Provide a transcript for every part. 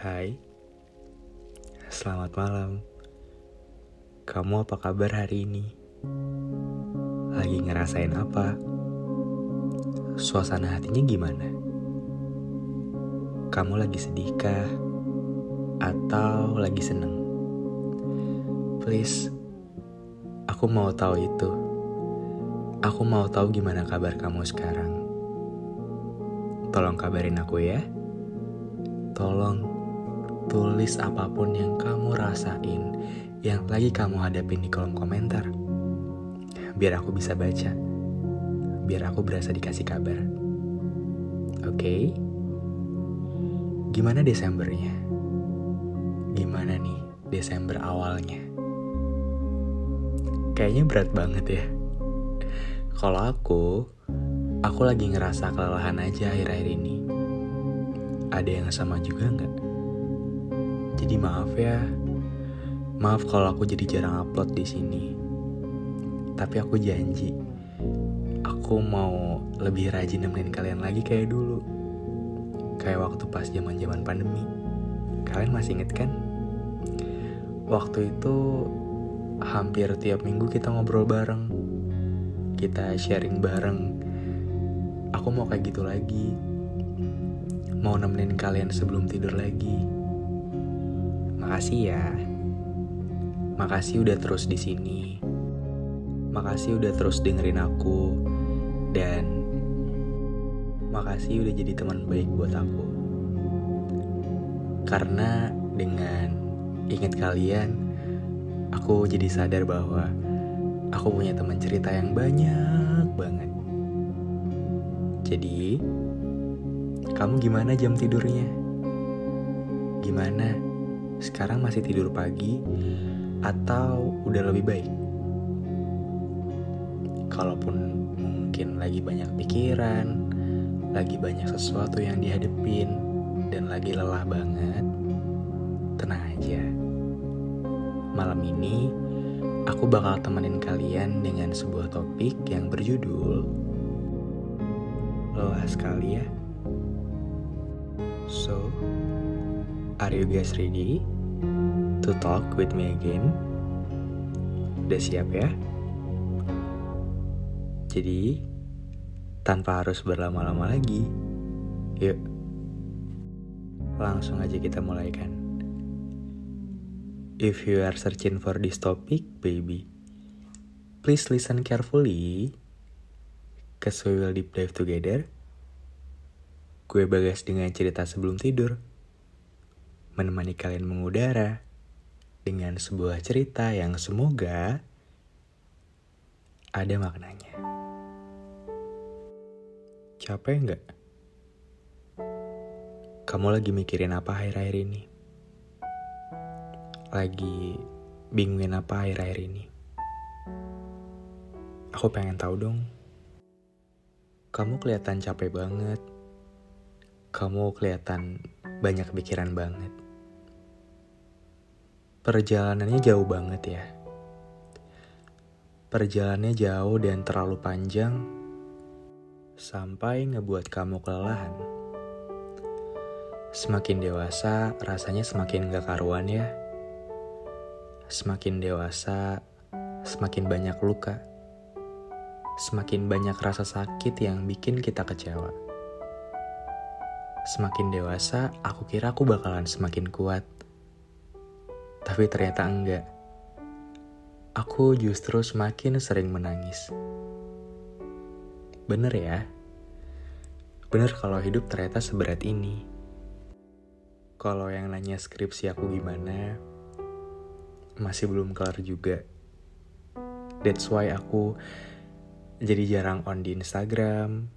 Hai, selamat malam. Kamu apa kabar hari ini? Lagi ngerasain apa? Suasana hatinya gimana? Kamu lagi sedihkah? Atau lagi seneng? Please, aku mau tahu itu. Aku mau tahu gimana kabar kamu sekarang. Tolong kabarin aku ya. Tolong tulis apa pun yang kamu rasain, yang lagi kamu hadapin di kolom komentar. Biar aku bisa baca. Biar aku berasa dikasih kabar. Oke? Okay? Gimana Desembernya? Gimana nih Desember awalnya? Kayaknya berat banget ya. Kalau aku, aku lagi ngerasa kelelahan aja akhir-akhir ini. Ada yang sama juga nggak? Jadi maaf ya, maaf kalau aku jadi jarang upload di sini. Tapi aku janji, aku mau lebih rajin nemenin kalian lagi kayak dulu. Kayak waktu pas zaman-zaman pandemi. Kalian masih inget kan? Waktu itu hampir tiap minggu kita ngobrol bareng kita sharing bareng. Aku mau kayak gitu lagi. Mau nemenin kalian sebelum tidur lagi. Makasih ya. Makasih udah terus di sini. Makasih udah terus dengerin aku dan makasih udah jadi teman baik buat aku. Karena dengan ingat kalian, aku jadi sadar bahwa aku punya teman cerita yang banyak banget. Jadi, kamu gimana jam tidurnya? Gimana? Sekarang masih tidur pagi atau udah lebih baik? Kalaupun mungkin lagi banyak pikiran, lagi banyak sesuatu yang dihadepin, dan lagi lelah banget, tenang aja. Malam ini, aku bakal temenin kalian dengan sebuah topik yang berjudul Lelah sekali ya. So, are you guys ready to talk with me again? Udah siap ya? Jadi, tanpa harus berlama-lama lagi, yuk langsung aja kita mulai kan. If you are searching for this topic, baby, please listen carefully, cause we will deep dive together. Gue bagas dengan cerita sebelum tidur, menemani kalian mengudara dengan sebuah cerita yang semoga ada maknanya. Capek nggak? Kamu lagi mikirin apa akhir-akhir ini? lagi bingungin apa akhir-akhir ini? Aku pengen tahu dong. Kamu kelihatan capek banget. Kamu kelihatan banyak pikiran banget. Perjalanannya jauh banget ya. Perjalanannya jauh dan terlalu panjang sampai ngebuat kamu kelelahan. Semakin dewasa, rasanya semakin gak karuan ya Semakin dewasa, semakin banyak luka. Semakin banyak rasa sakit yang bikin kita kecewa. Semakin dewasa, aku kira aku bakalan semakin kuat. Tapi ternyata enggak. Aku justru semakin sering menangis. Bener ya? Bener kalau hidup ternyata seberat ini. Kalau yang nanya skripsi aku gimana, masih belum kelar juga. That's why aku jadi jarang on di Instagram,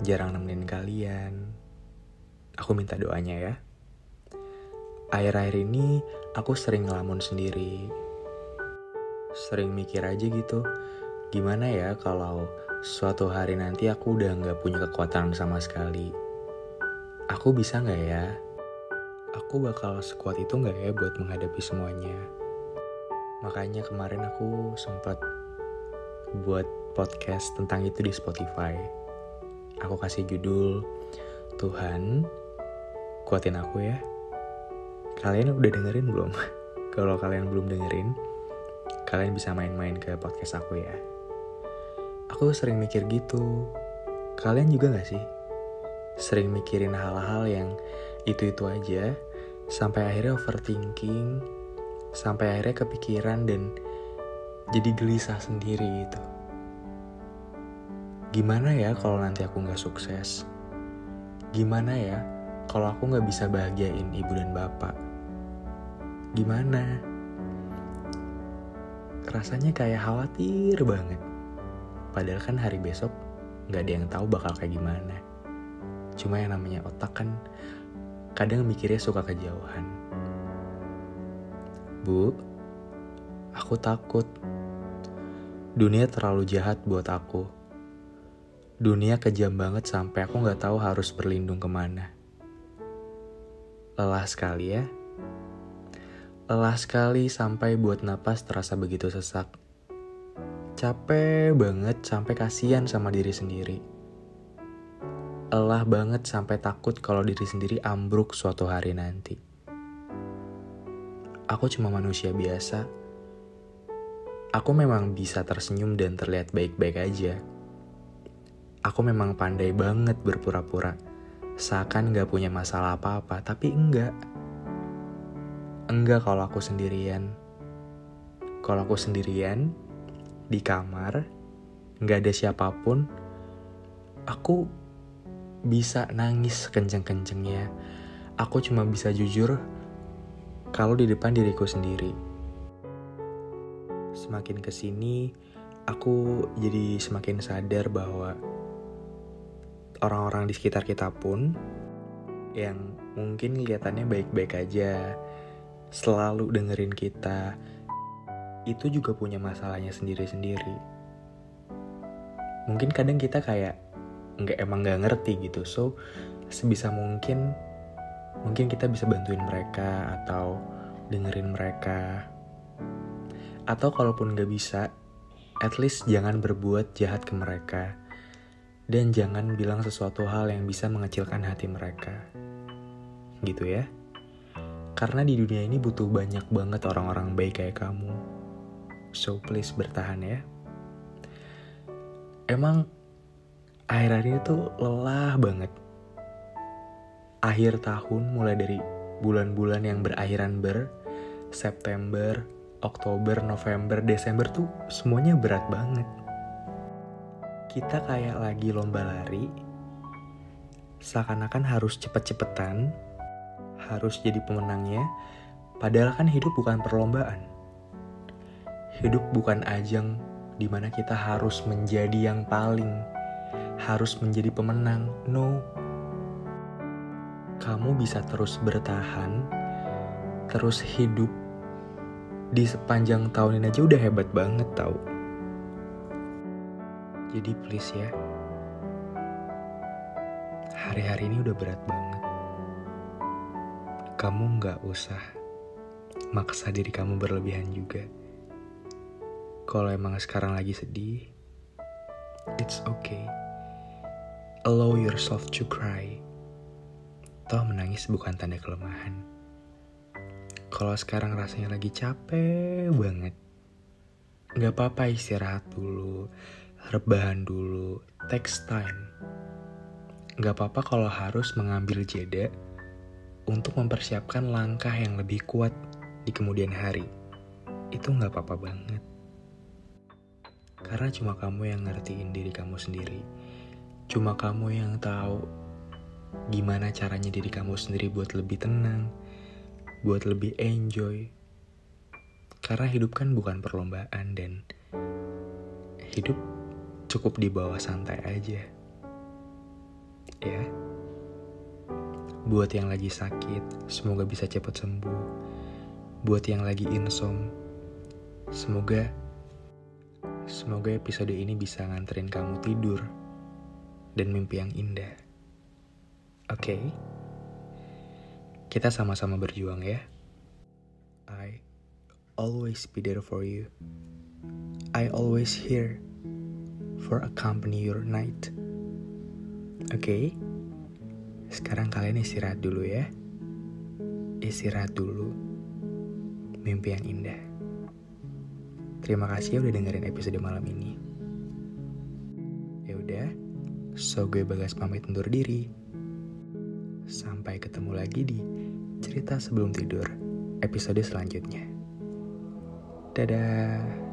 jarang nemenin kalian. Aku minta doanya ya. Akhir-akhir ini aku sering ngelamun sendiri. Sering mikir aja gitu, gimana ya kalau suatu hari nanti aku udah gak punya kekuatan sama sekali. Aku bisa gak ya? Aku bakal sekuat itu gak ya buat menghadapi semuanya? Makanya kemarin aku sempat buat podcast tentang itu di Spotify. Aku kasih judul Tuhan, kuatin aku ya. Kalian udah dengerin belum? Kalau kalian belum dengerin, kalian bisa main-main ke podcast aku ya. Aku sering mikir gitu. Kalian juga gak sih? Sering mikirin hal-hal yang itu-itu aja, sampai akhirnya overthinking, sampai akhirnya kepikiran dan jadi gelisah sendiri gitu. Gimana ya kalau nanti aku gak sukses? Gimana ya kalau aku gak bisa bahagiain ibu dan bapak? Gimana? Rasanya kayak khawatir banget. Padahal kan hari besok gak ada yang tahu bakal kayak gimana. Cuma yang namanya otak kan kadang mikirnya suka kejauhan. Bu, aku takut. Dunia terlalu jahat buat aku. Dunia kejam banget sampai aku gak tahu harus berlindung ke mana. Lelah sekali ya. Lelah sekali sampai buat napas terasa begitu sesak. Capek banget sampai kasihan sama diri sendiri. Lelah banget sampai takut kalau diri sendiri ambruk suatu hari nanti. Aku cuma manusia biasa. Aku memang bisa tersenyum dan terlihat baik-baik aja. Aku memang pandai banget berpura-pura seakan gak punya masalah apa-apa, tapi enggak. Enggak kalau aku sendirian. Kalau aku sendirian, di kamar, gak ada siapa pun, aku bisa nangis kenceng-kencengnya. Aku cuma bisa jujur kalau di depan diriku sendiri. Semakin ke sini, aku jadi semakin sadar bahwa orang-orang di sekitar kita pun yang mungkin kelihatannya baik-baik aja, selalu dengerin kita, itu juga punya masalahnya sendiri-sendiri. Mungkin kadang kita kayak nggak emang nggak ngerti gitu, so sebisa mungkin mungkin kita bisa bantuin mereka atau dengerin mereka. Atau kalaupun nggak bisa, at least jangan berbuat jahat ke mereka dan jangan bilang sesuatu hal yang bisa mengecilkan hati mereka. Gitu ya. Karena di dunia ini butuh banyak banget orang-orang baik kayak kamu. So please bertahan ya. Emang akhir hari ini lelah banget. Akhir tahun mulai dari bulan-bulan yang berakhiran ber September, Oktober, November, Desember tuh semuanya berat banget kita kayak lagi lomba lari, seakan-akan harus cepet-cepetan, harus jadi pemenangnya, padahal kan hidup bukan perlombaan. Hidup bukan ajang di mana kita harus menjadi yang paling, harus menjadi pemenang. No. Kamu bisa terus bertahan, terus hidup di sepanjang tahun ini aja udah hebat banget tau. Jadi please ya, hari-hari ini udah berat banget. Kamu nggak usah maksa diri kamu berlebihan juga. Kalau emang sekarang lagi sedih, it's okay. Allow yourself to cry. Toh menangis bukan tanda kelemahan. Kalau sekarang rasanya lagi capek banget, nggak apa-apa istirahat dulu rebahan dulu, takes time. Gak apa-apa kalau harus mengambil jeda untuk mempersiapkan langkah yang lebih kuat di kemudian hari. Itu gak apa-apa banget. Karena cuma kamu yang ngertiin diri kamu sendiri. Cuma kamu yang tahu gimana caranya diri kamu sendiri buat lebih tenang, buat lebih enjoy. Karena hidup kan bukan perlombaan dan hidup cukup di bawah santai aja. Ya. Buat yang lagi sakit, semoga bisa cepat sembuh. Buat yang lagi insom, semoga semoga episode ini bisa nganterin kamu tidur dan mimpi yang indah. Oke. Okay? Kita sama-sama berjuang ya. I always be there for you. I always here for accompany your night. Oke, okay? Sekarang kalian istirahat dulu ya. istirahat dulu. Mimpi yang indah. Terima kasih ya udah dengerin episode malam ini. Ya udah, so gue bagas pamit undur diri. Sampai ketemu lagi di cerita sebelum tidur episode selanjutnya. Dadah.